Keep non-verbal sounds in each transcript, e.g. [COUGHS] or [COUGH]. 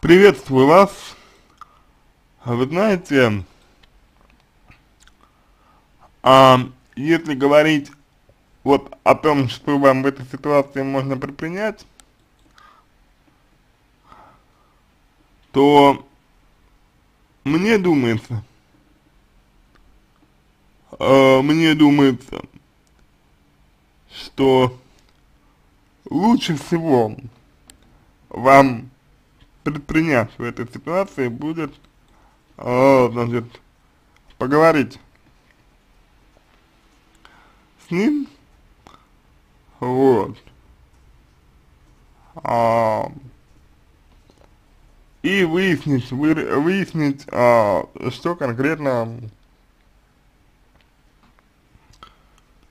Приветствую вас. Вы знаете, а, если говорить вот о том, что вам в этой ситуации можно предпринять, то мне думается, э, мне думается, что лучше всего вам предпринять в этой ситуации будет, э, значит, поговорить с ним, вот, а, и выяснить, вы, выяснить, а, что конкретно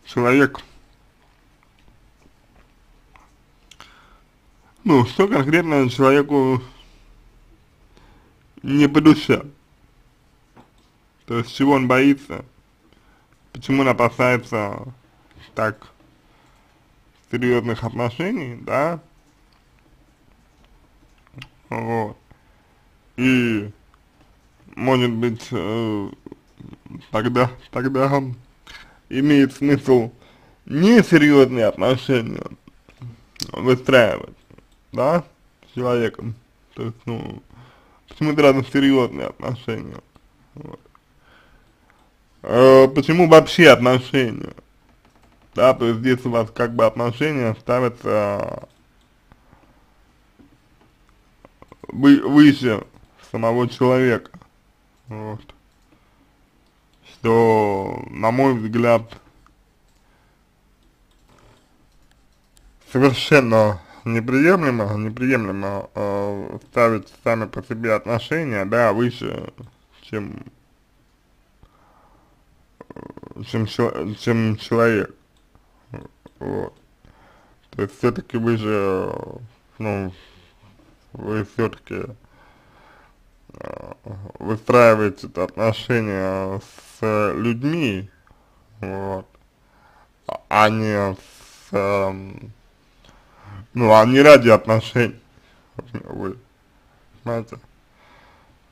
человек, ну, что конкретно человеку не по душе, то есть чего он боится, почему он опасается так серьезных отношений, да, вот, и может быть э, тогда, тогда имеет смысл несерьезные отношения выстраивать, да, с человеком, то есть, ну, почему сразу серьезные отношения, вот. э, почему вообще отношения, да, то есть здесь у вас как бы отношения ставятся вы, выше самого человека, вот, что, на мой взгляд, совершенно неприемлемо, неприемлемо э, ставить сами по себе отношения, да, выше, чем, чем, чем человек, вот, то есть все-таки вы же, ну, вы все-таки э, выстраиваете отношения с людьми, вот, а не с, э, ну, а не ради отношений, вы, знаете,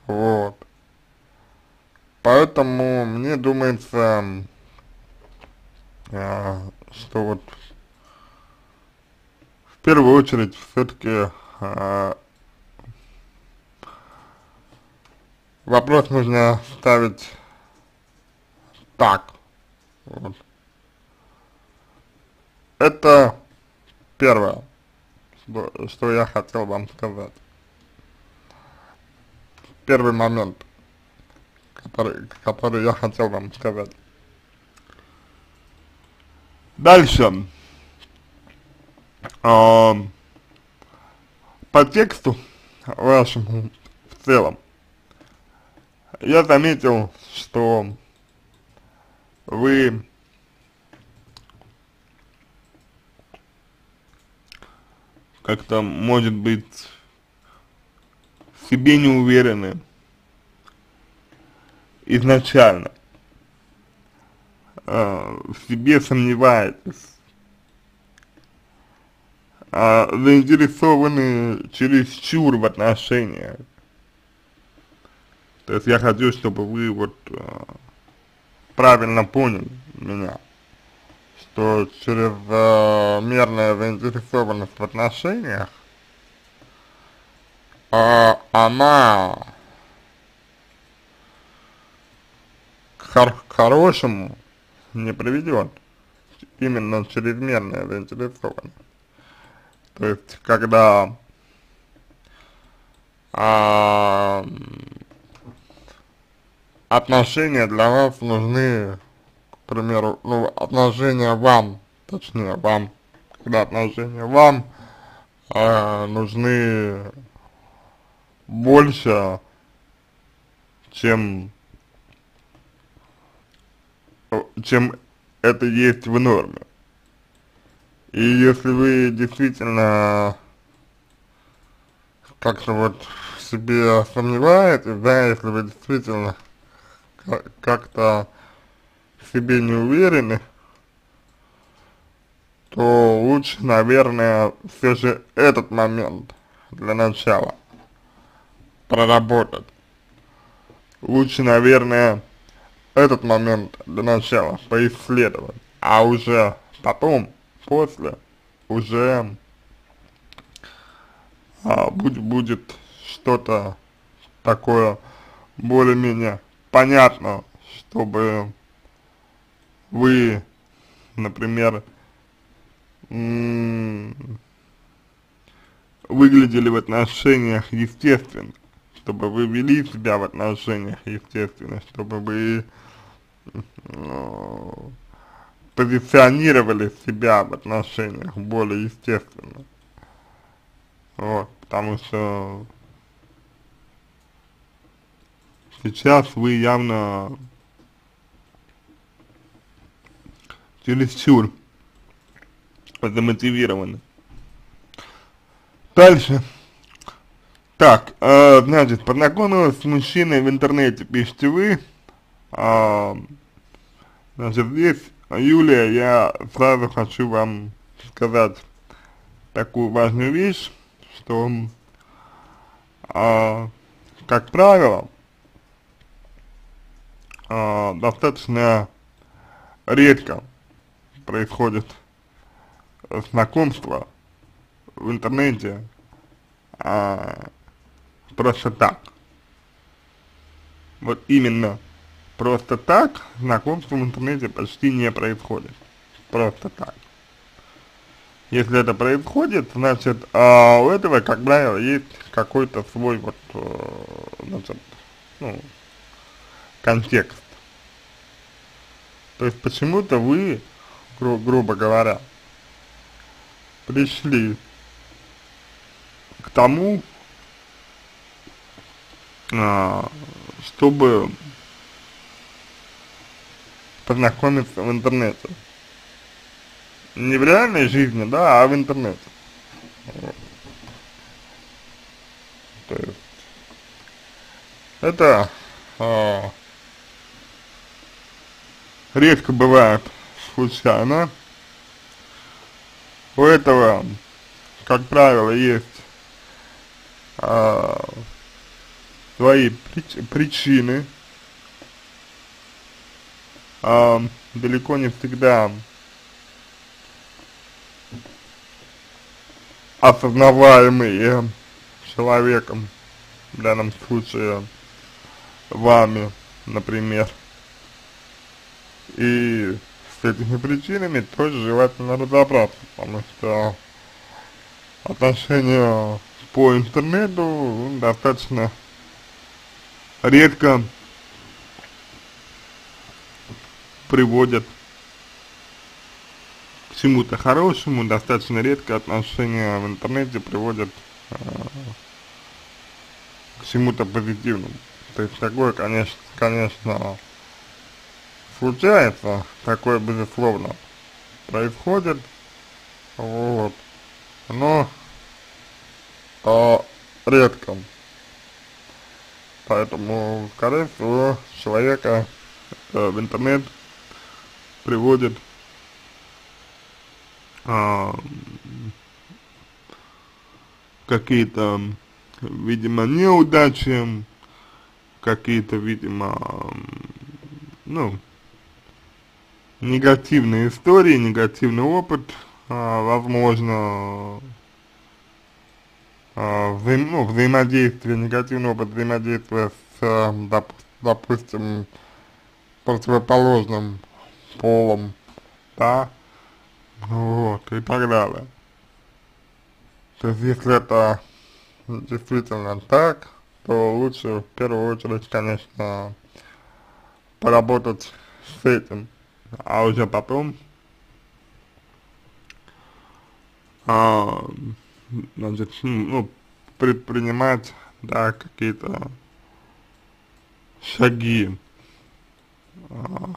вот. Поэтому мне думается, э, что вот в первую очередь все-таки э, вопрос нужно ставить так. Вот. Это первое, что, я хотел вам сказать. Первый момент, который, который я хотел вам сказать. Дальше. Э, по тексту вашему в целом я заметил, что вы как-то, может быть, в себе не уверены изначально, э, в себе сомневаетесь, э, заинтересованы чересчур в отношениях, то есть я хочу, чтобы вы вот э, правильно поняли меня, что чрезмерная э, заинтересованность в отношениях, э, она к, хор хорошему не приведет, именно чрезмерная заинтересованность. То есть, когда а, отношения для вас нужны, к примеру, ну, отношения вам, точнее, вам, когда отношения вам э, нужны больше, чем, чем это есть в норме. И если вы действительно как-то вот в себе сомневаетесь, да, если вы действительно как-то себе не уверены, то лучше, наверное, все же этот момент для начала проработать. Лучше, наверное, этот момент для начала поисследовать, а уже потом, после, уже а, будет, будет что-то такое более-менее понятно, чтобы вы, например, выглядели в отношениях естественно, чтобы вы вели себя в отношениях естественно, чтобы вы ну, позиционировали себя в отношениях более естественно. Вот, потому что сейчас вы явно чересчур замотивированы. Дальше. Так, э, значит, познакомилась с мужчиной в интернете, пишите вы. Э, значит, здесь, Юлия, я сразу хочу вам сказать такую важную вещь, что, э, как правило, э, достаточно редко происходит знакомство в интернете а, просто так. Вот именно просто так знакомство в интернете почти не происходит. Просто так. Если это происходит, значит, а у этого, как правило, есть какой-то свой вот, э, значит, ну, контекст. То есть почему-то вы, гру грубо говоря, пришли к тому, а, чтобы познакомиться в интернете. Не в реальной жизни, да, а в интернете. То есть, это а, редко бывает случайно. У этого, как правило, есть а, свои прич причины, а, далеко не всегда осознаваемые человеком, в данном случае вами, например. И с этими причинами тоже желательно разобраться, потому что отношения по интернету достаточно редко приводят к чему-то хорошему, достаточно редко отношения в интернете приводят э, к чему-то позитивному. То есть такое, конечно, конечно, случается, такое безусловно происходит, вот, но а, редко. Поэтому, скорее всего, человека э, в интернет приводит э, какие-то, видимо, неудачи, какие-то, видимо, ну, негативные истории, негативный опыт, а, возможно, а, вза ну, взаимодействие, негативный опыт взаимодействия с, доп допустим, противоположным полом, да, вот, и так далее. То есть, если это действительно так, то лучше в первую очередь, конечно, поработать с этим а уже потом а, значит, ну, предпринимать, да, какие-то шаги а,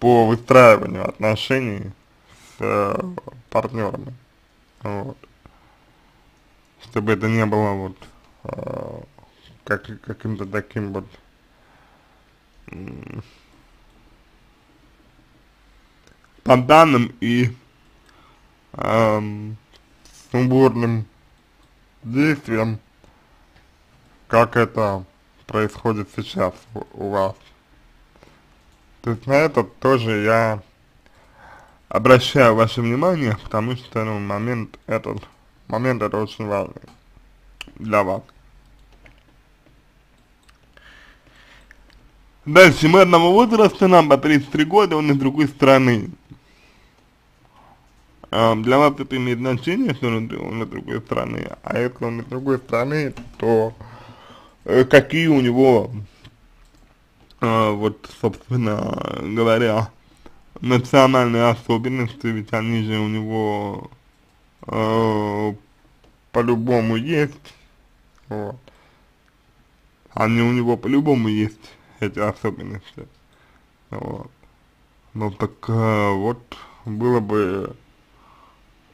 по выстраиванию отношений с а, партнерами, вот, чтобы это не было вот а, как, каким-то таким вот спонтанным и эм, сумбурным действием, как это происходит сейчас у, у вас. То есть на это тоже я обращаю ваше внимание, потому что ну, момент этот, момент это очень важный для вас. Дальше, мы одного возраста, нам по 33 года, он из другой страны. А, для вас это имеет значение, что он, из другой страны, а если он из другой страны, то э, какие у него, э, вот, собственно говоря, национальные особенности, ведь они же у него э, по-любому есть, вот. Они у него по-любому есть эти особенности. Вот. Ну так э, вот было бы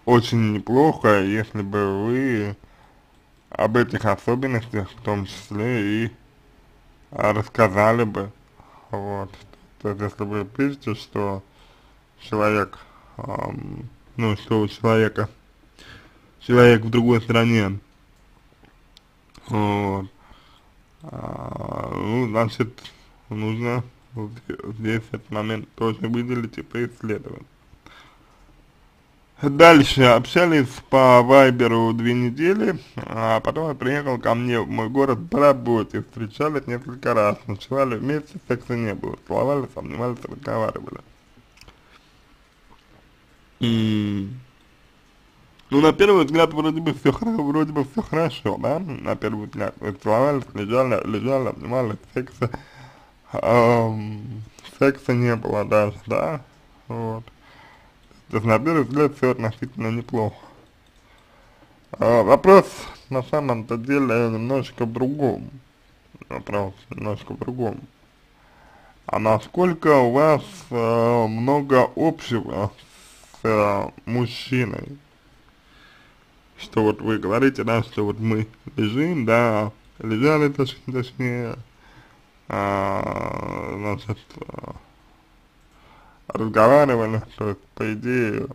очень неплохо, если бы вы об этих особенностях в том числе и рассказали бы. Вот. То есть если вы пишете, что человек, эм, ну что у человека, человек в другой стране, вот, а, ну, значит, нужно здесь этот момент тоже выделить и поисследовать. Дальше общались по вайберу две недели, а потом он приехал ко мне в мой город по работе, встречались несколько раз, ночевали вместе, секса не было, целовались, обнимались, разговаривали. И ну, на первый взгляд, вроде бы все вроде бы все хорошо, да, на первый взгляд. Целовались, лежали, лежали, обнимались, секса, эм, секса не было даже, да, вот. То есть, на первый взгляд, все относительно неплохо. А, вопрос, на самом-то деле, немножечко в другом. Вопрос немножко в другом. А насколько у вас э, много общего с э, мужчиной? что вот вы говорите, да, что вот мы лежим, да, лежали, точ, точнее, а, значит, а, разговаривали, то есть, по идее,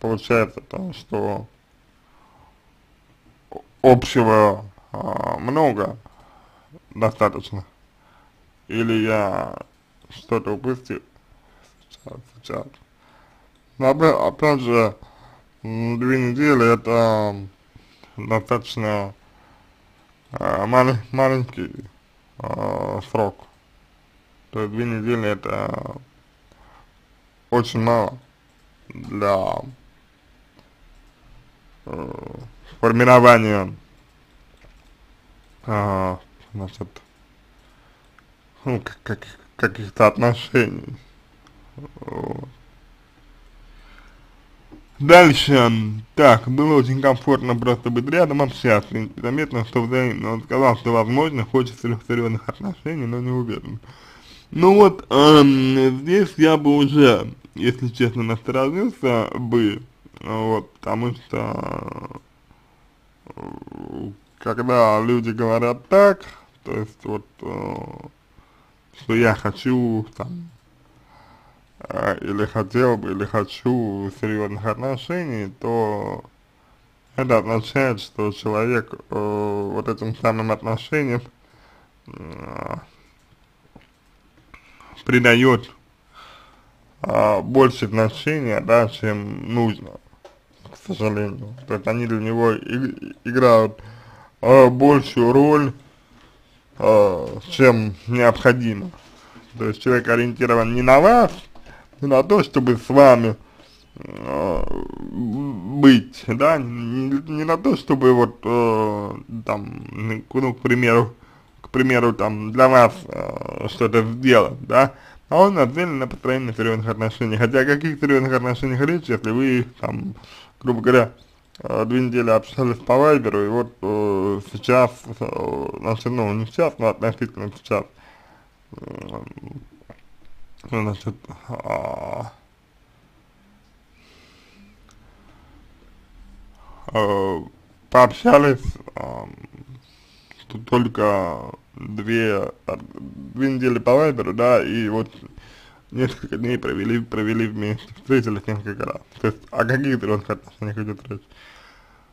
получается то, что общего а, много достаточно, или я что-то упустил сейчас, сейчас. Но опять же, две недели это достаточно э, мал, маленький э, срок. То есть две недели это очень мало для э, формирования э, значит, ну, как, каких-то отношений. Вот. Дальше, так, было очень комфортно просто быть рядом, общаться, заметно, что взаимно, он сказал, что возможно, хочется серьезных отношений, но не уверен. Ну вот, эм, здесь я бы уже, если честно, насторожился бы, вот, потому что, когда люди говорят так, то есть вот, э, что я хочу, там, а, или хотел бы, или хочу серьезных отношений, то это означает, что человек э, вот этим самым отношениям э, придает э, больше значения, да, чем нужно, к сожалению. То есть они для него и, играют э, большую роль, э, чем необходимо. То есть человек ориентирован не на вас, не на то, чтобы с вами э, быть, да, не, не на то, чтобы вот э, там, ну, к примеру, к примеру, там, для вас э, что-то сделать, да, а он нацелен на построение серьезных отношений. Хотя о каких серьезных отношениях речь, если вы, там, грубо говоря, э, две недели общались по вайберу, и вот э, сейчас, э, значит, ну, не сейчас, но относительно сейчас, э, значит, а, а, пообщались тут только две, две недели по вайберу, да, и вот несколько дней провели, провели вместе, встретились несколько раз. То есть о каких взрослых отношениях идет речь?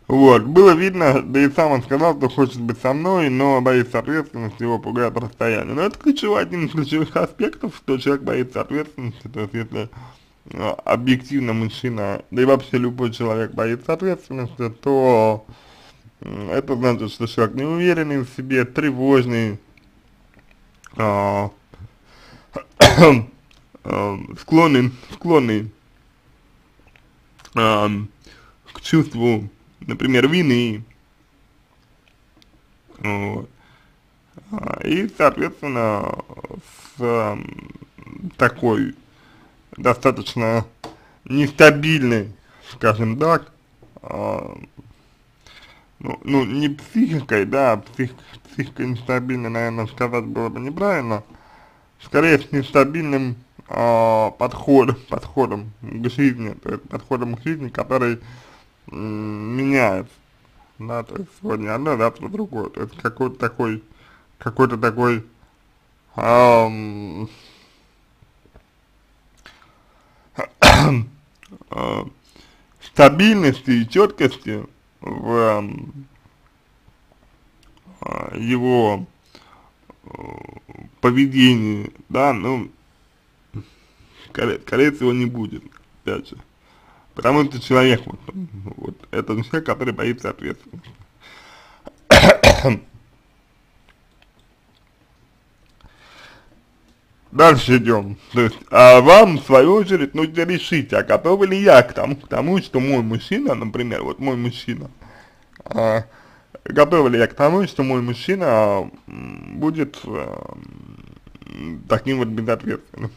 Вот, было видно, да и сам он сказал, что хочет быть со мной, но боится ответственности, его пугает расстояние. Но это ключевой, один из ключевых аспектов, что человек боится ответственности, то есть если э, объективно мужчина, да и вообще любой человек боится ответственности, то это значит, что человек неуверенный в себе, тревожный, э, э, [COUGHS] склонный, склонный э, к чувству например, вины. Вот. И, соответственно, с такой достаточно нестабильной, скажем так, ну, ну, не психикой, да, псих, психика нестабильной, наверное, сказать было бы неправильно, скорее с нестабильным э, подходом, [LAUGHS] подходом к жизни, то есть подходом к жизни, который меняется, да, то есть сегодня одно, завтра другое, то есть какой-то такой, какой-то такой, эм, э, [COUGHS] стабильности и четкости в э, его э, поведении, да, ну, скорее всего не будет, опять же. Потому что человек, вот, вот это человек, который боится ответственности. Дальше идем. То есть, а вам, в свою очередь, нужно решить, а готовы ли я к тому, к тому, что мой мужчина, например, вот мой мужчина, а, готов ли я к тому, что мой мужчина будет а, таким вот безответственным.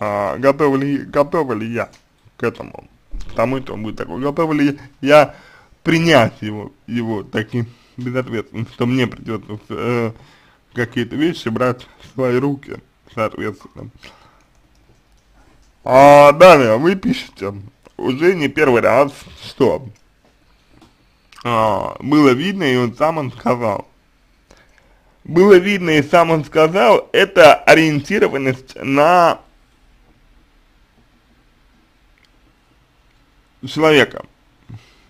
а, готов ли, готова ли я к этому, к тому, что он будет такой, готов ли я принять его, его таким безответственным, [LAUGHS] что мне придется э, какие-то вещи брать в свои руки, соответственно. А далее вы пишете, уже не первый раз, что а, было видно, и он сам он сказал. Было видно, и сам он сказал, это ориентированность на человека,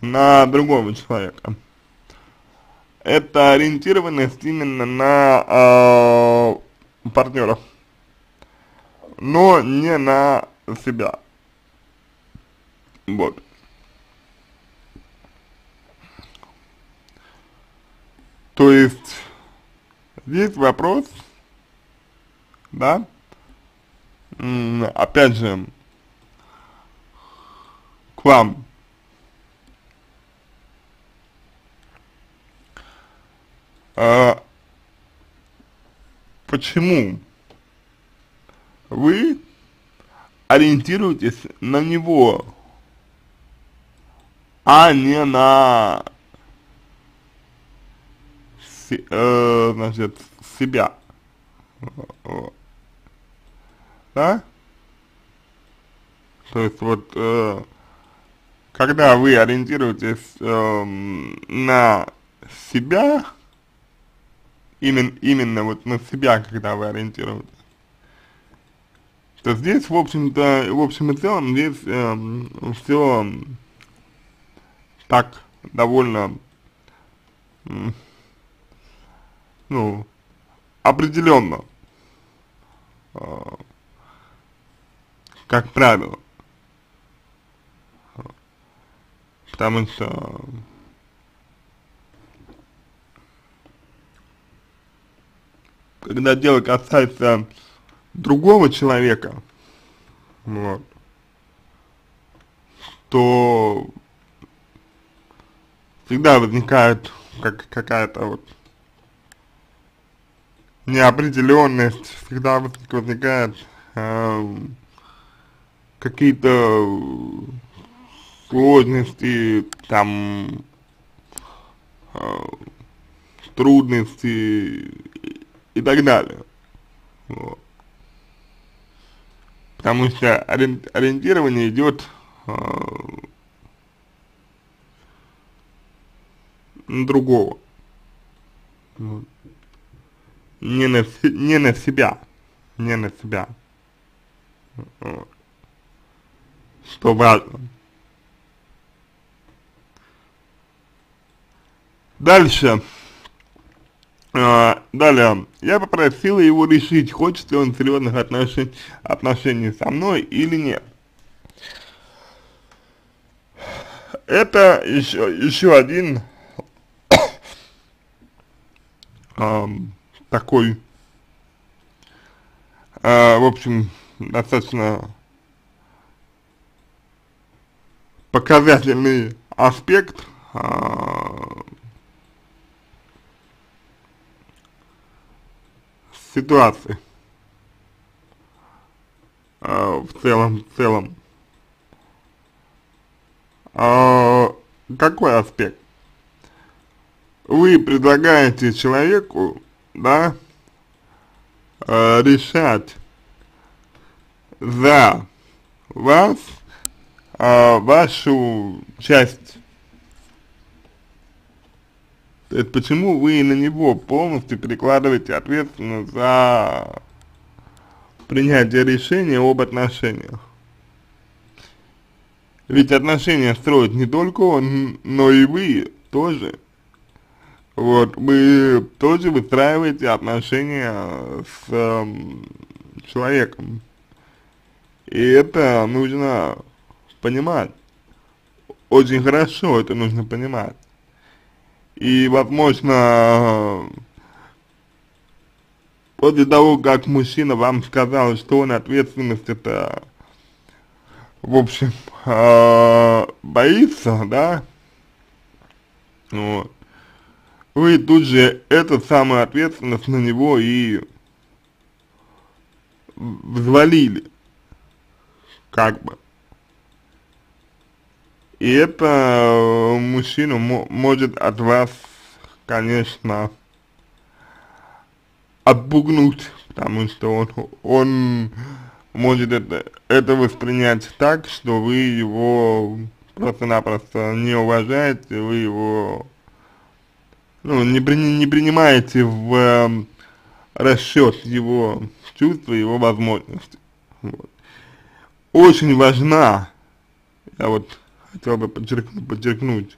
на другого человека. Это ориентированность именно на э, партнера, но не на себя. Вот. То есть, здесь вопрос, да, опять же, вам. А, почему вы ориентируетесь на него, а не на э, значит, себя. Да? То есть вот э, когда вы ориентируетесь э, на себя, именно, именно вот на себя, когда вы ориентируетесь, то здесь, в общем-то, в общем и целом, здесь э, все так довольно, ну, определенно, э, как правило. Потому что когда дело касается другого человека, вот, то всегда возникает как какая-то вот неопределенность, всегда возникает э, какие-то сложности, там, э, трудности и, так далее. Вот. Потому что ориентирование идет э, на другого. Вот. Не, на, не на себя. Не на себя. Вот. что важно. Дальше. А, далее. Я попросила его решить, хочет ли он серьезных отношений, отношений со мной или нет. Это еще, еще один [COUGHS] такой, э, в общем, достаточно показательный аспект э, ситуации э, в целом, в целом. Э, какой аспект? Вы предлагаете человеку, да, э, решать за вас вашу часть. То есть почему вы на него полностью перекладываете ответственность за принятие решения об отношениях? Ведь отношения строит не только он, но и вы тоже. Вот, вы тоже выстраиваете отношения с э, человеком. И это нужно понимать. Очень хорошо это нужно понимать. И, возможно, после того, как мужчина вам сказал, что он ответственность это, в общем, э, боится, да, вот, вы тут же эту самую ответственность на него и взвалили, как бы. И это э, мужчину может от вас, конечно, отпугнуть, потому что он, он может это, это воспринять так, что вы его просто-напросто не уважаете, вы его ну, не, при, не принимаете в э, расчет его чувства, его возможности. Вот. Очень важна, я вот хотел бы подчеркнуть, подчеркнуть,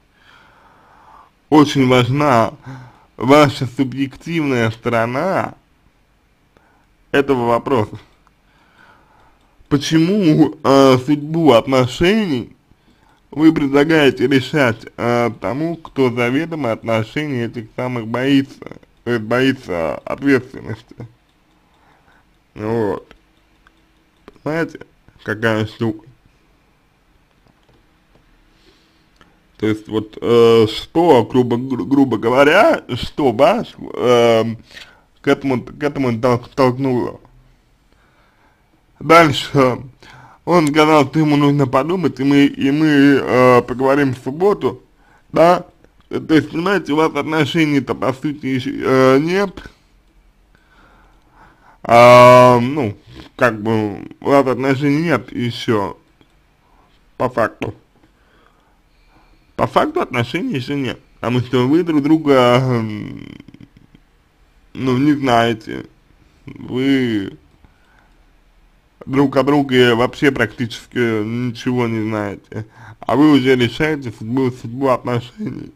очень важна ваша субъективная сторона этого вопроса. Почему э, судьбу отношений вы предлагаете решать э, тому, кто заведомо отношений этих самых боится, э, боится ответственности. Вот. Понимаете, какая штука? То есть вот э, что, грубо, грубо говоря, что вас э, к этому, к этому толкнуло. Дальше он сказал, что ему нужно подумать, и мы, и мы э, поговорим в субботу, да, то есть, понимаете, у вас отношений-то по сути э, нет, а, ну, как бы, у вас отношений нет еще, по факту. По факту отношений еще нет, потому что вы друг друга, ну, не знаете, вы друг о друге вообще практически ничего не знаете, а вы уже решаете судьбу, судьбу отношений.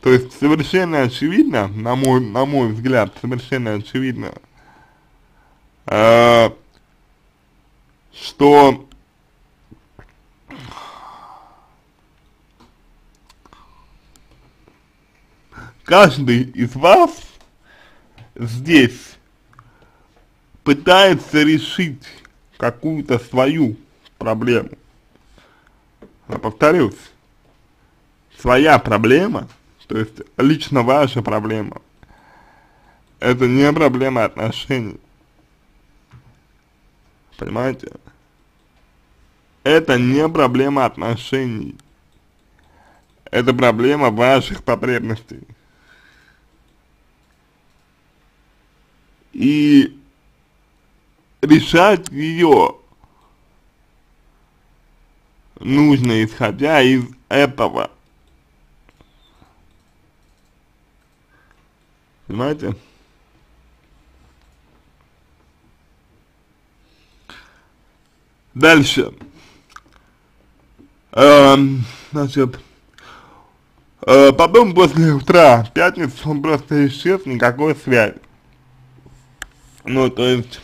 То есть совершенно очевидно, на мой, на мой взгляд, совершенно очевидно, э, что каждый из вас здесь пытается решить какую-то свою проблему. Я повторюсь, своя проблема, то есть лично ваша проблема, это не проблема отношений. Понимаете? Это не проблема отношений. Это проблема ваших потребностей. И решать ее нужно исходя из этого. Понимаете? Дальше. э, значит, э, потом после утра, в пятницу он просто исчез, никакой связи. Ну, то есть,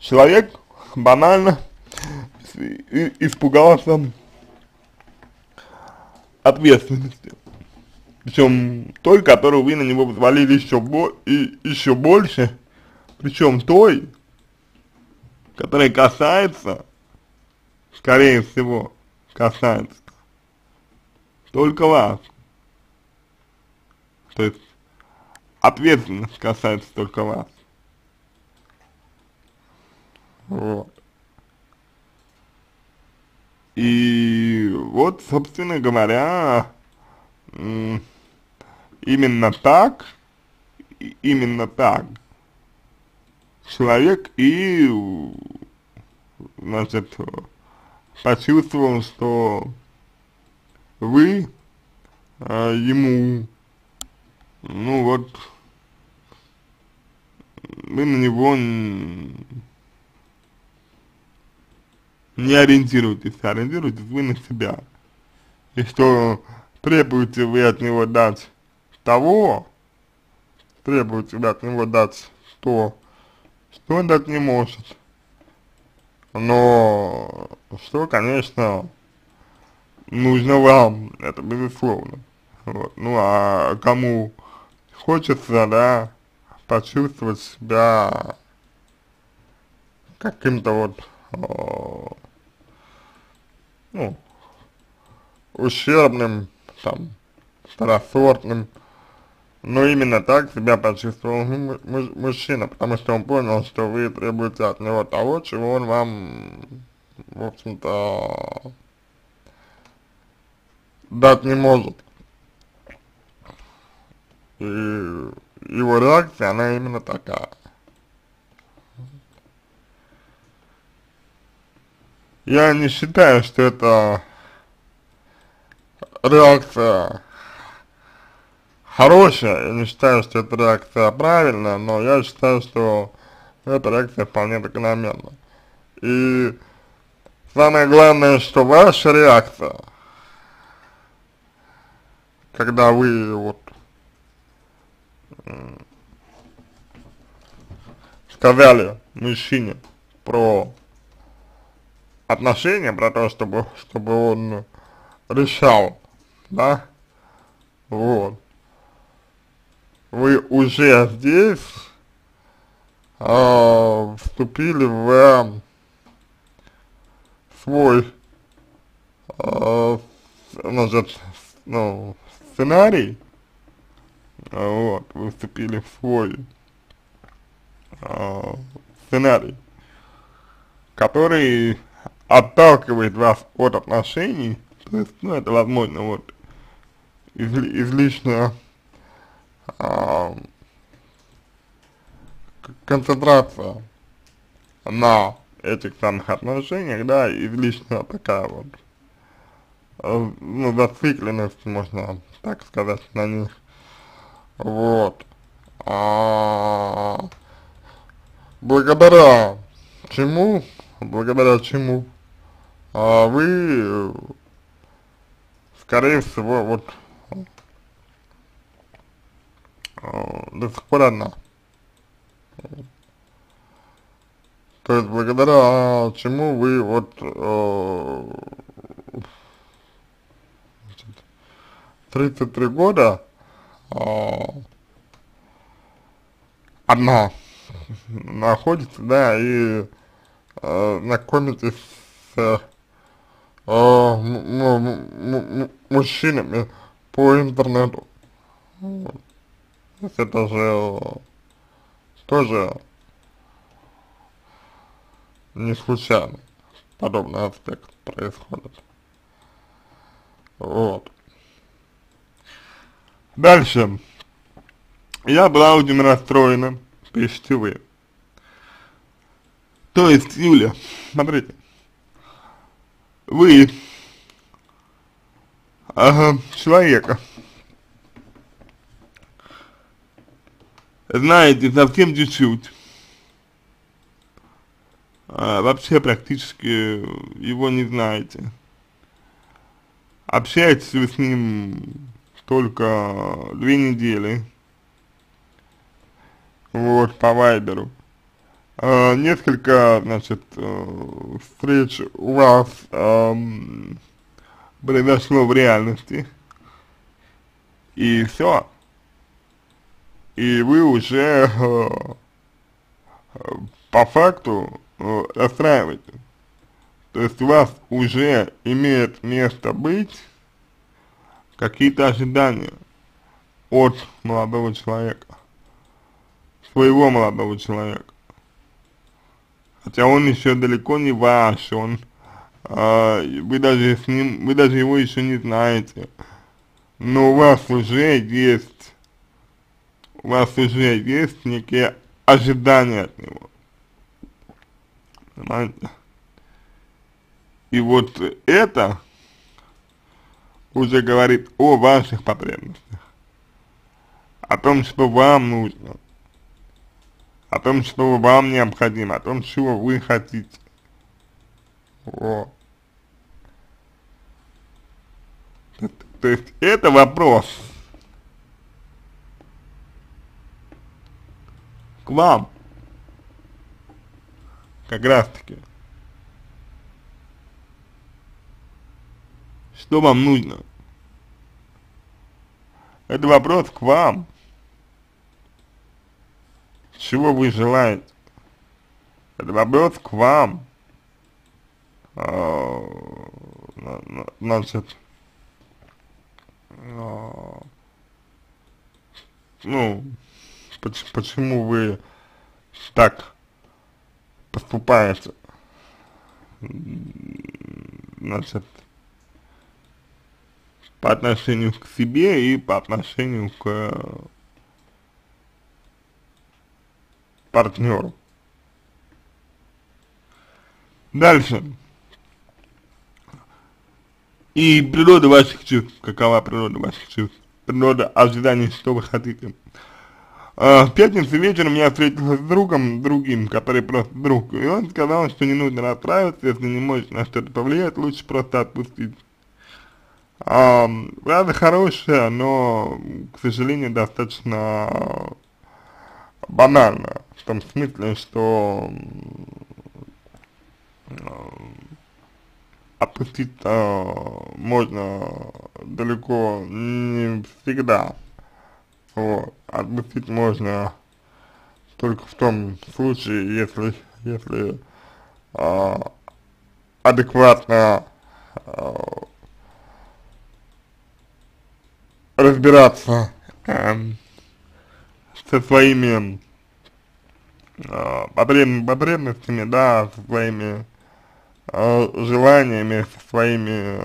человек банально испугался ответственности. Причем той, которую вы на него взвалили еще, бо и, еще больше, причем той, которая касается, скорее всего, касается только вас. То есть ответственность касается только вас. Вот. И вот, собственно говоря, именно так, именно так человек и, значит, почувствовал, что вы а, ему, ну вот, вы на него не ориентируйтесь, ориентируйтесь вы на себя. И что требуете вы от него дать того, требуете вы от него дать то, что он дать не может. Но что, конечно, нужно вам, это безусловно. Вот. Ну а кому хочется, да, почувствовать себя каким-то вот ну, ущербным, там, второсортным, но именно так себя почувствовал мужчина, потому что он понял, что вы требуете от него того, чего он вам, в общем-то, дать не может. И его реакция, она именно такая. Я не считаю, что это реакция хорошая, я не считаю, что эта реакция правильная, но я считаю, что эта реакция вполне закономерна. И самое главное, что ваша реакция, когда вы вот сказали мужчине про отношения, про то, чтобы, чтобы он решал, да, вот. Вы уже здесь э, вступили в свой, э, значит, ну, сценарий, вот, вы вступили в свой э, сценарий, который отталкивает вас от отношений, то есть, ну, это возможно, вот, изли, излишняя э, концентрация на этих самых отношениях, да, излишняя такая вот, э, ну, зацикленность, можно так сказать, на них, вот, а, благодаря чему, благодаря чему а вы, скорее всего, вот а, до сих пор одна. То есть благодаря чему вы вот э, 33 года э, одна находится, да, и э, знакомитесь с э, мужчинами по интернету. Вот. Это же тоже не случайно подобный аспект происходит. Вот. Дальше. Я была очень расстроена, пишите вы. То есть, Юля, смотрите, вы ага, человека знаете совсем чуть-чуть, а, вообще практически его не знаете. общаетесь вы с ним только две недели, вот, по вайберу. Э, несколько, значит, э, встреч у вас э, произошло в реальности, и все. И вы уже э, по факту э, расстраиваетесь. То есть у вас уже имеет место быть какие-то ожидания от молодого человека, своего молодого человека. Хотя он еще далеко не ваш, он, э, вы даже с ним, вы даже его еще не знаете, но у вас уже есть, у вас уже есть некие ожидания от него. Понимаете? И вот это уже говорит о ваших потребностях, о том, что вам нужно, о том, что вам необходимо, о том, чего вы хотите. Вот. То есть это вопрос к вам, как раз таки. Что вам нужно? Это вопрос к вам. Чего вы желаете? Это вопрос к вам. А, значит, а, ну, почему вы так поступаете? Значит, по отношению к себе и по отношению к э, партнеру. Дальше. И природа ваших чувств. Какова природа ваших чувств? Природа ожиданий, что вы хотите. А, в пятницу вечером я встретился с другом, другим, который просто друг, и он сказал, что не нужно расстраиваться, если не можешь на что-то повлиять, лучше просто отпустить. А, правда хорошая, но, к сожалению, достаточно банально, в том смысле, что отпустить а, можно далеко не всегда. Вот. Отпустить можно только в том случае, если, если а, адекватно а, разбираться э, со своими э, потреб, потребностями, да, со своими э, желаниями, со своими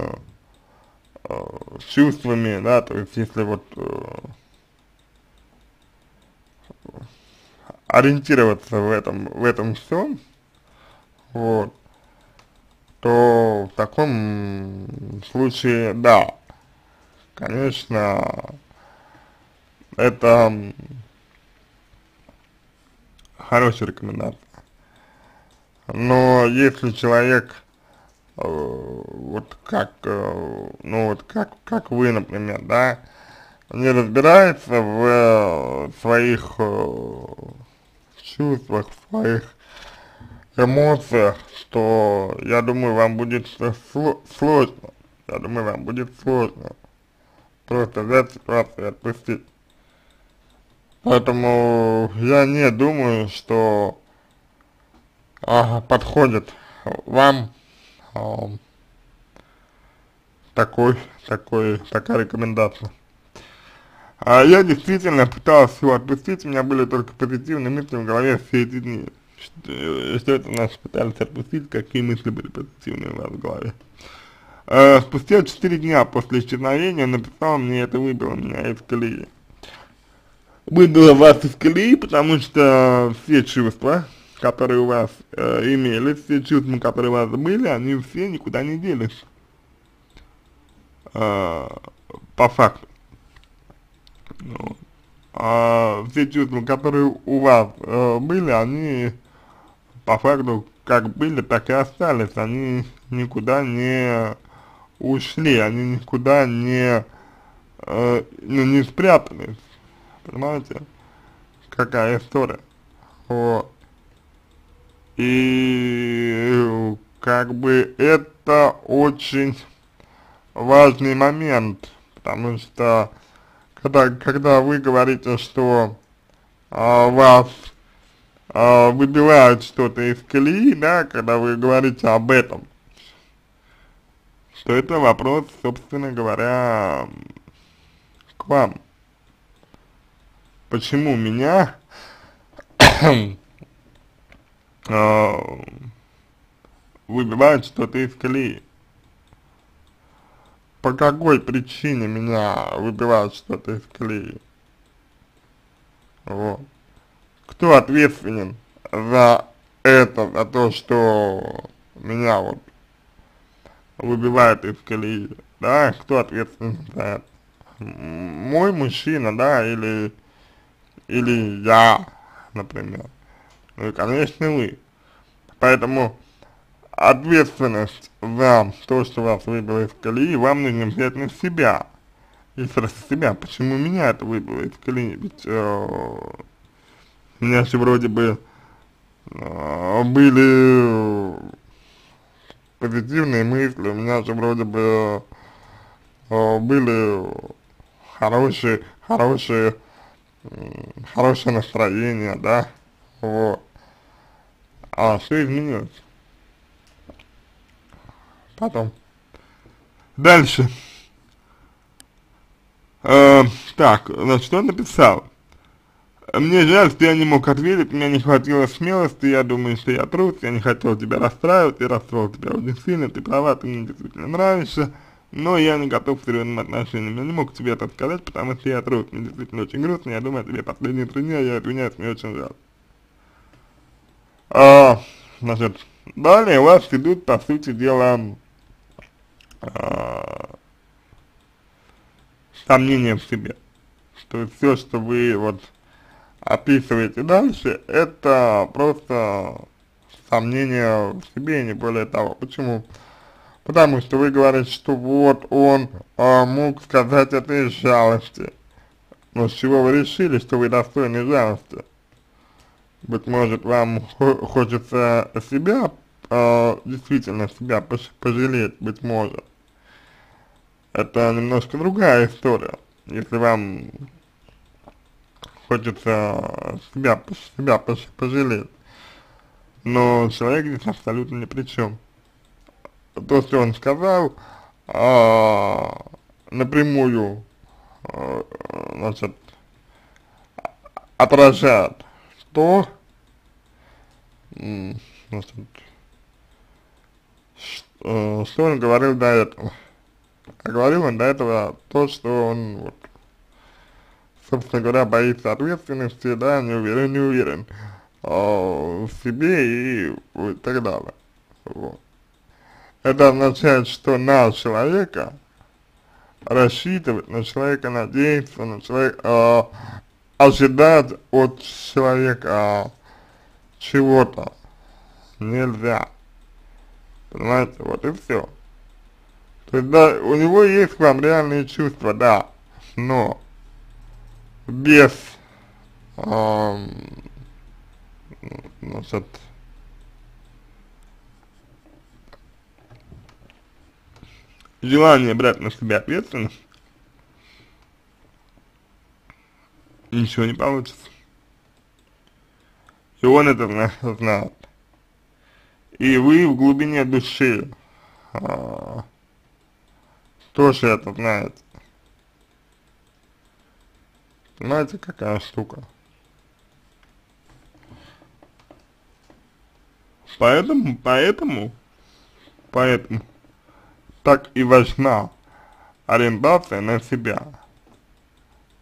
э, чувствами, да, то есть если вот э, ориентироваться в этом, в этом всем, вот, то в таком случае, да, конечно, это хорошая рекомендация. Но если человек, э, вот как, э, ну вот как, как вы, например, да, не разбирается в э, своих э, чувствах, в своих эмоциях, то я думаю, вам будет сложно. Я думаю, вам будет сложно просто взять ситуацию и отпустить. Поэтому я не думаю, что а, подходит вам а, такой, такой, такая рекомендация. А я действительно пытался его отпустить, у меня были только позитивные мысли в голове все эти дни. Что, что это нас пытались отпустить, какие мысли были позитивные у вас в голове. Э, спустя 4 дня после исчезновения написал мне это выбило меня из колеи. Выбило вас из колеи, потому что все чувства, которые у вас э, имелись, все чувства, которые у вас были, они все никуда не делись. Э, по факту. Ну, а все чувства, которые у вас э, были, они по факту как были, так и остались, они никуда не ушли, они никуда не, э, ну, не спрятались, понимаете, какая история, вот, и как бы это очень важный момент, потому что когда, когда вы говорите, что а, вас а, выбивают что-то из колеи, да, когда вы говорите об этом, что это вопрос, собственно говоря, к вам. Почему меня [COUGHS] а, выбивают что-то из колеи? По какой причине меня выбивают что-то из колеи? Вот. Кто ответственен за это, за то, что меня вот выбивает из колеи, да, кто ответственен за это? Мой мужчина, да, или, или я, например. Ну и, конечно, вы. Поэтому ответственность за то, что вас выбило из колеи, вам нужно взять на себя. И спросить себя, почему меня это выбило из колеи, ведь э, меня же вроде бы э, были позитивные мысли, у меня же вроде бы э, были хорошие, хорошие, хорошее настроение, да, вот. А все изменилось. Потом. Дальше. Э, так, значит, он написал. Мне жаль, что я не мог ответить, меня не хватило смелости, я думаю, что я трус, я не хотел тебя расстраивать, я расстроил тебя очень сильно, ты права, ты мне действительно нравишься, но я не готов к серьезным отношениям, я не мог тебе это сказать, потому что я трус, мне действительно очень грустно, я думаю о тебе последние три дня, я извиняюсь, мне очень жаль. А, значит, далее у вас идут, по сути дела, а, сомнения в себе, что все, что вы вот описываете дальше, это просто сомнения в себе, не более того. Почему? Потому что вы говорите, что вот он э, мог сказать это из жалости. Но с чего вы решили, что вы достойны жалости? Быть может, вам хочется себя, э, действительно себя пожалеть, быть может. Это немножко другая история. Если вам хочется себя, себя пожалеть. Но человек здесь абсолютно ни при чем. То, что он сказал, а, напрямую, а, значит, отражает то, значит, что, что он говорил до этого. А говорил он до этого то, что он вот собственно говоря, боится ответственности, да, не уверен, не уверен э, в себе и, и так далее. Вот. Это означает, что на человека рассчитывать, на человека надеяться, на человека, э, ожидать от человека чего-то нельзя. Понимаете, вот и все. То есть, да, у него есть к вам реальные чувства, да, но без э, значит, желание брать на себя ответственность, ничего не получится. И он это знает. И вы в глубине души э, тоже это знаете. Знаете, какая штука? Поэтому, поэтому, поэтому так и важна ориентация на себя,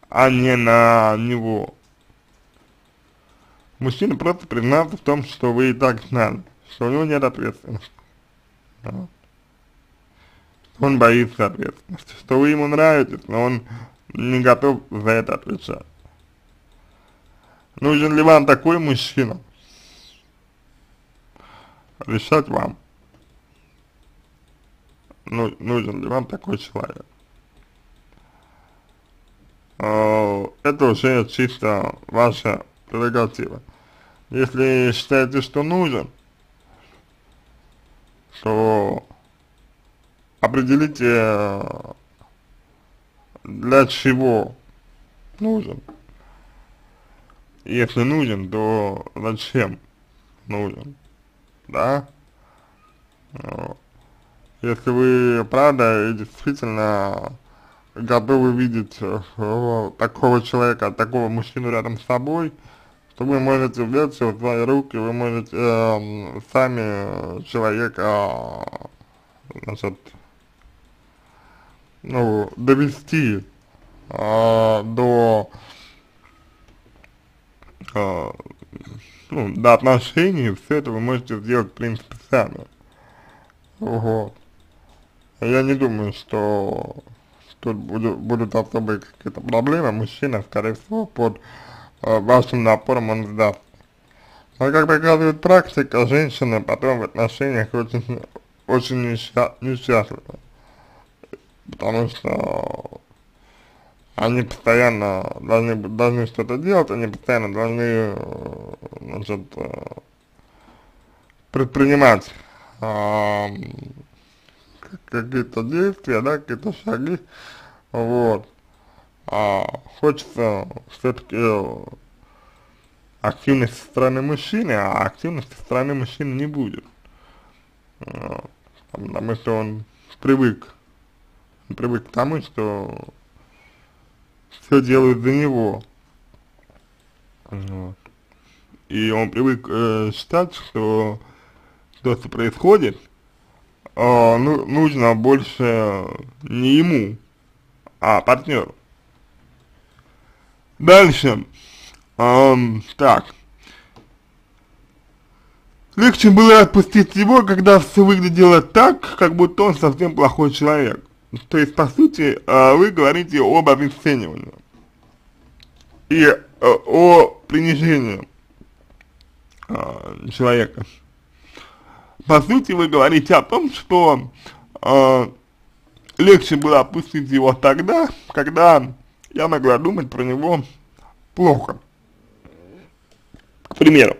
а не на него. Мужчина просто признался в том, что вы и так знали, что у него нет ответственности. Да. Он боится ответственности, что вы ему нравитесь, но он не готов за это отвечать. Нужен ли вам такой мужчина? Решать вам. Ну, нужен ли вам такой человек. Э, это уже чисто ваша прерогатива. Если считаете, что нужен, то определите, э, для чего нужен. Если нужен, то зачем нужен, да? Если вы правда и действительно готовы видеть э, такого человека, такого мужчину рядом с собой, то вы можете взять все в свои руки, вы можете э, сами человека, значит, ну, довести э, до, э, ну, до отношений, все это вы можете сделать, в принципе, сами. Вот. Я не думаю, что тут будут, будут особые какие-то проблемы, мужчина, скорее всего, под э, вашим напором он сдаст. Но, как показывает практика, женщины потом в отношениях очень, очень несча несчастливы, потому что они постоянно должны, должны что-то делать, они постоянно должны, значит, э, предпринимать какие-то действия, да, какие-то шаги, вот, а хочется все-таки активности со стороны мужчины, а активности со стороны мужчины не будет, вот, потому что он привык, он привык к тому, что все делают за него, вот, и он привык э, считать, что то, что происходит, э, ну, нужно больше не ему, а партнеру. Дальше, эм, так, легче было отпустить его, когда все выглядело так, как будто он совсем плохой человек. То есть, по сути, э, вы говорите об обесценивании и э, о принижении э, человека по сути вы говорите о том, что э, легче было опустить его тогда, когда я могла думать про него плохо. К примеру.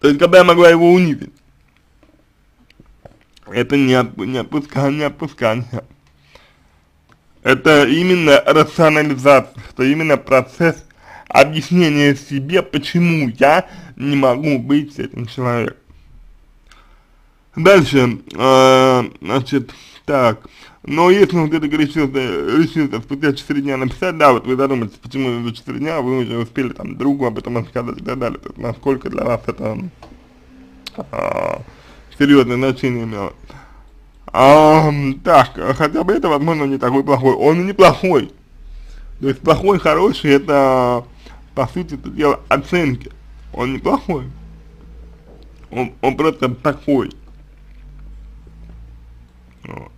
То есть, когда я могла его унизить. Это не, оп не опускание, опускание. Это именно рационализация, это именно процесс объяснение себе, почему я не могу быть с этим человеком. Дальше, э, значит, так, но если вот это решился, решился спустя 4 дня написать, да, вот вы задумаетесь, почему за 4 дня вы уже успели там другу об этом рассказать и так далее, то есть насколько для вас это э, серьезное значение имело. А, так, хотя бы это, возможно, не такой плохой, он неплохой, то есть плохой, хороший, это по сути это дело оценки. Он неплохой. Он, он просто. Вот.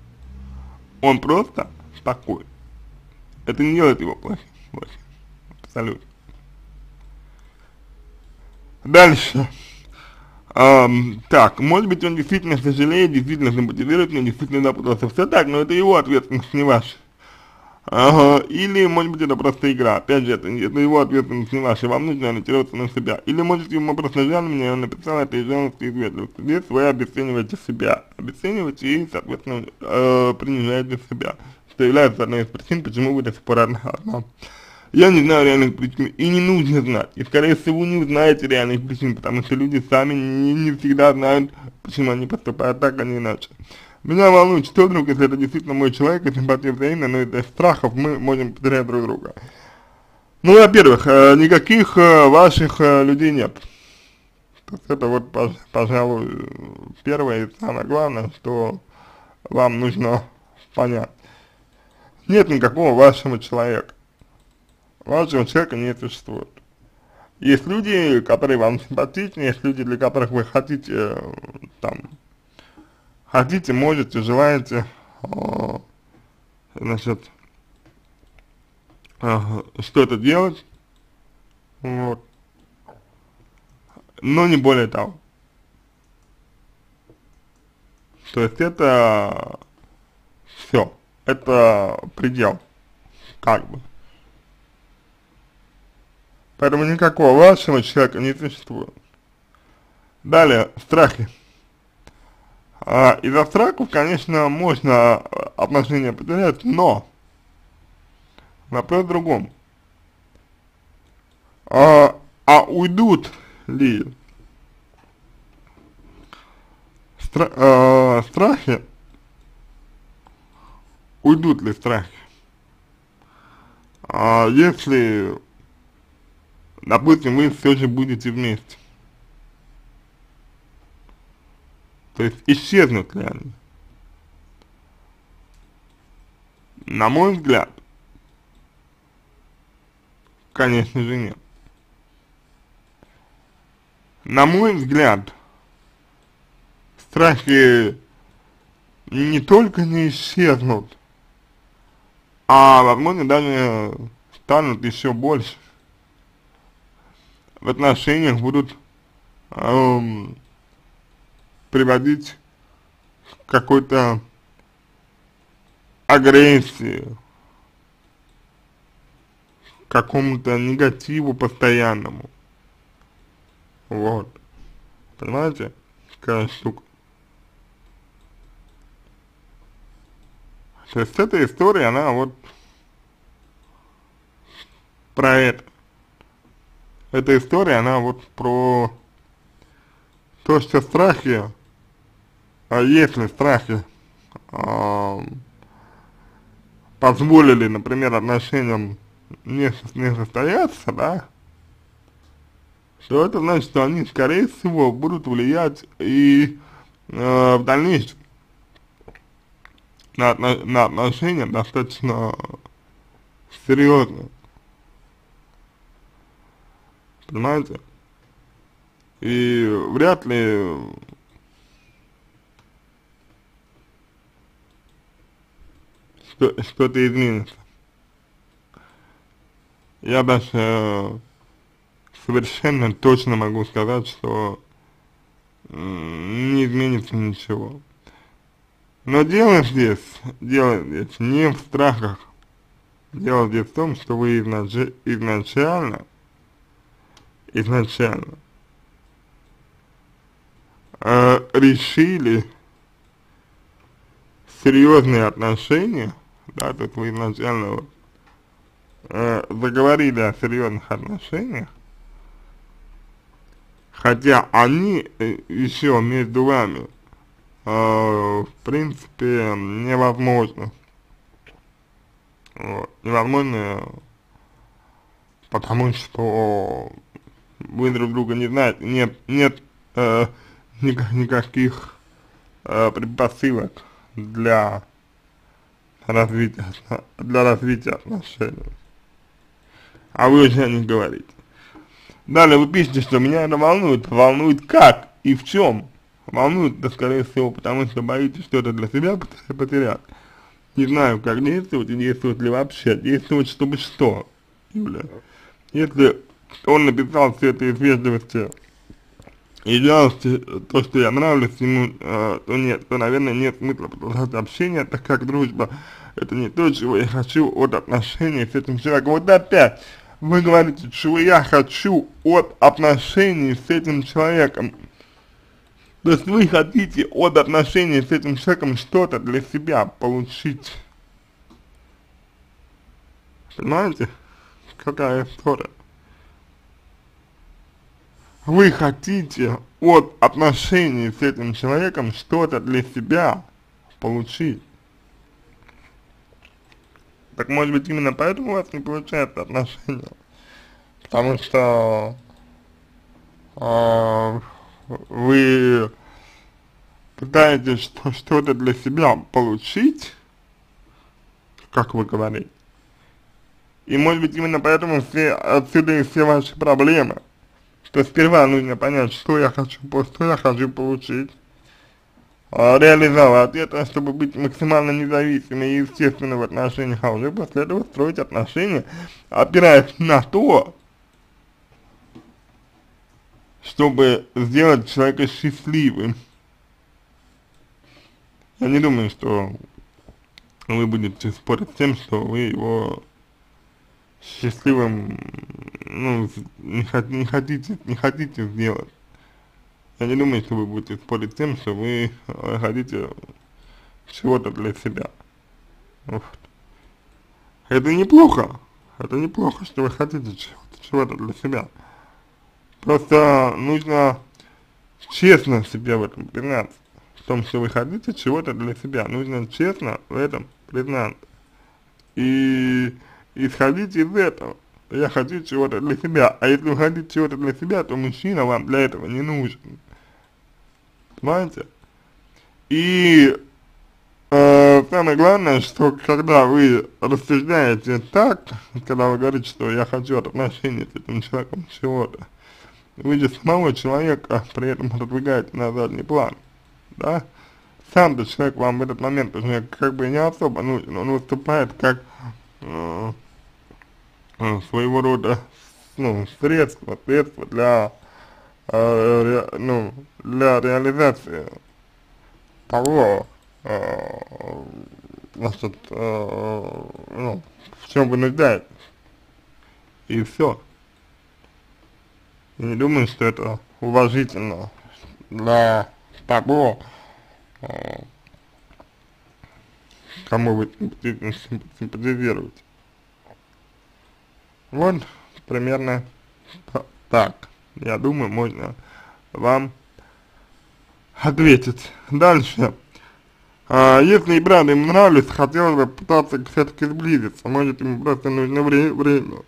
Он просто такой. Это не делает его плохим. плохим. Абсолютно. Дальше. Um, так, может быть он действительно сожалеет, действительно симпатизирует мне, действительно запутался. Все так, но это его ответственность, не ваша. Ага, или, может быть, это просто игра. Опять же, это, это его ответственность не ваша, вам нужно ориентироваться на себя. Или, может, ему просто жаль меня, он написал это из жалости и вежливости. Здесь вы обесцениваете себя. Обесцениваете и, соответственно, э, принижаете себя. Что является одной из причин, почему вы до сих пор одна. Я не знаю реальных причин, и не нужно знать. И, скорее всего, не узнаете реальных причин, потому что люди сами не, не всегда знают, почему они поступают так, а не иначе. Меня волнует, что вдруг, если это действительно мой человек, и симпатия взаимная, но из-за страхов мы можем потерять друг друга. Ну, во-первых, э, никаких э, ваших э, людей нет. То есть это вот, пожалуй, первое и самое главное, что вам нужно понять. Нет никакого вашего человека. Вашего человека не существует. Есть люди, которые вам симпатичны, есть люди, для которых вы хотите, там, хотите, можете, желаете, э, значит, э, что-то делать, вот, но не более того. То есть это все, это предел, как бы. Поэтому никакого вашего человека не существует. Далее, страхи. А, Из-за страхов, конечно, можно отношения потерять, но вопрос в другом. А, а уйдут ли стра э, страхи, уйдут ли страхи, а если, допустим, вы все же будете вместе, то есть исчезнут они? На мой взгляд, конечно же нет. На мой взгляд, страхи не только не исчезнут, а возможно даже станут еще больше. В отношениях будут эм, приводить к какой-то агрессии, к какому-то негативу постоянному. Вот. Понимаете, какая штука. То есть эта история, она вот про это. Эта история, она вот про то, что страхи, а если страхи э, позволили, например, отношениям не, не состояться, да, то это значит, что они, скорее всего, будут влиять и э, в дальнейшем на, на, на отношения достаточно серьезно. Понимаете? И вряд ли что-то что изменится. Я даже совершенно точно могу сказать, что не изменится ничего. Но дело здесь, дело здесь не в страхах. Дело здесь в том, что вы изнач, изначально, изначально э, решили серьезные отношения, да, есть вы изначально вот, э, заговорили о серьезных отношениях, хотя они э, еще между вами э, в принципе невозможно. Вот, невозможно, потому что вы друг друга не знаете, нет, нет э, никак, никаких э, предпосылок для развития, для развития отношений. А вы уже не говорите. Далее вы пишете, что меня это волнует. Волнует как и в чем? Волнует, да, скорее всего, потому что боитесь что-то для себя потерять. Не знаю, как действовать и действовать ли вообще. Действовать, чтобы что, Юля. Если он написал все это из вежливости и делал то, что я нравлюсь ему, э, то нет, то, наверное, нет смысла продолжать общение, так как дружба это не то, чего я хочу от отношений с этим человеком. Вот опять, вы говорите, чего я хочу от отношений с этим человеком. То есть вы хотите от отношений с этим человеком что-то для себя получить. Понимаете? Какая история? Вы хотите от отношений с этим человеком что-то для себя получить. Так может быть именно поэтому у вас не получается отношения? Потому что э, вы пытаетесь что-то для себя получить, как вы говорите. И может быть именно поэтому все, отсюда и все ваши проблемы. Что сперва нужно понять, что я хочу, что я хочу получить, а, реализовать это, чтобы быть максимально независимым и естественным в отношениях, а уже после этого строить отношения, опираясь на то, чтобы сделать человека счастливым. Я не думаю, что вы будете спорить с тем, что вы его счастливым, ну, не, не хотите, не хотите сделать. Я не думаю, что вы будете спорить с тем, что вы э, хотите чего-то для себя. Вот. Это неплохо. Это неплохо, что вы хотите чего-то для себя. Просто нужно честно себе в этом признаться. В том, что вы хотите чего-то для себя. Нужно честно в этом признаться. И исходить из этого. Я хочу чего-то для себя. А если вы хотите чего-то для себя, то мужчина вам для этого не нужен. Понимаете? И э, самое главное, что когда вы рассуждаете так, когда вы говорите, что я хочу от отношений с этим человеком чего-то, вы же самого человека при этом продвигаете на задний план, да? Сам-то человек вам в этот момент уже как бы не особо нужен, он выступает как э, э, своего рода, ну, средство, средство для, э, ре, ну, для реализации того, э, значит, э, ну, в чем вы нуждаетесь. И все. Не думаю, что это уважительно для того, э, кому вы симпатизируете. Вот примерно так. Я думаю, можно вам ответить. Дальше. А, если брат им нравлюсь, хотелось бы пытаться все-таки сблизиться. Может, ему просто нужно вре время.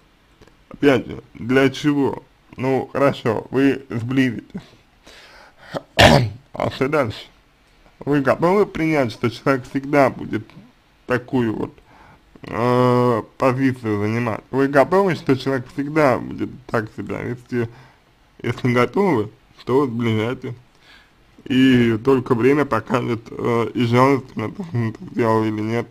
Опять же, для чего? Ну, хорошо, вы сблизитесь. а что дальше? Вы готовы принять, что человек всегда будет такую вот э, позицию занимать? Вы готовы, что человек всегда будет так себя вести? Если готовы, то сближайтесь. И только время покажет, э, и женственно это сделал или нет.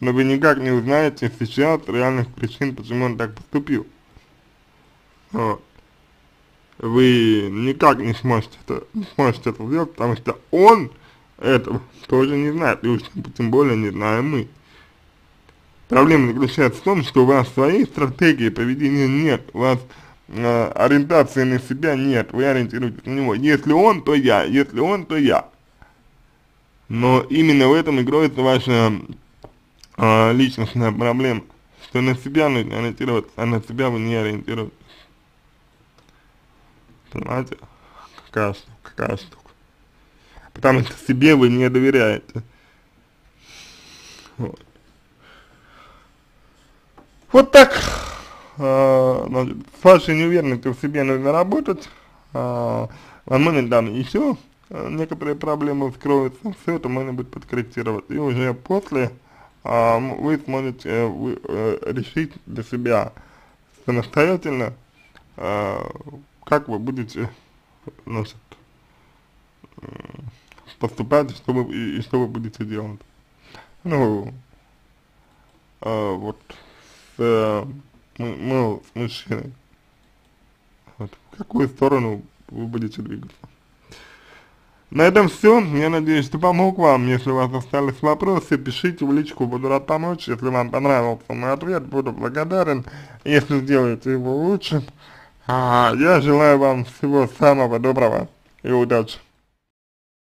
Но вы никак не узнаете сейчас реальных причин, почему он так поступил. Вот вы никак не сможете это, не сможете это сделать, потому что он этого тоже не знает, и уж тем более не знаем мы. Проблема заключается в том, что у вас своей стратегии поведения нет, у вас э, ориентации на себя нет, вы ориентируетесь на него. Если он, то я, если он, то я. Но именно в этом и кроется ваша э, личностная проблема, что на себя нужно ориентироваться, а на себя вы не ориентируетесь. Понимаете? Какая штука, какая штука. Потому что себе вы не доверяете. Вот. Вот так, э, с вашей неуверенностью в себе нужно работать. Э, возможно, там еще э, некоторые проблемы вскроются. Все это можно будет подкорректировать. И уже после э, вы сможете э, вы, э, решить для себя самостоятельно, э, как вы будете, значит, поступать, что вы, и, и что вы будете делать. Ну, а, вот, э, ну, с мужчиной. Вот, в какую сторону вы будете двигаться. На этом все. Я надеюсь, что помог вам. Если у вас остались вопросы, пишите в личку, буду рад помочь. Если вам понравился мой ответ, буду благодарен. Если сделаете его лучше, а, я желаю вам всего самого доброго и удачи.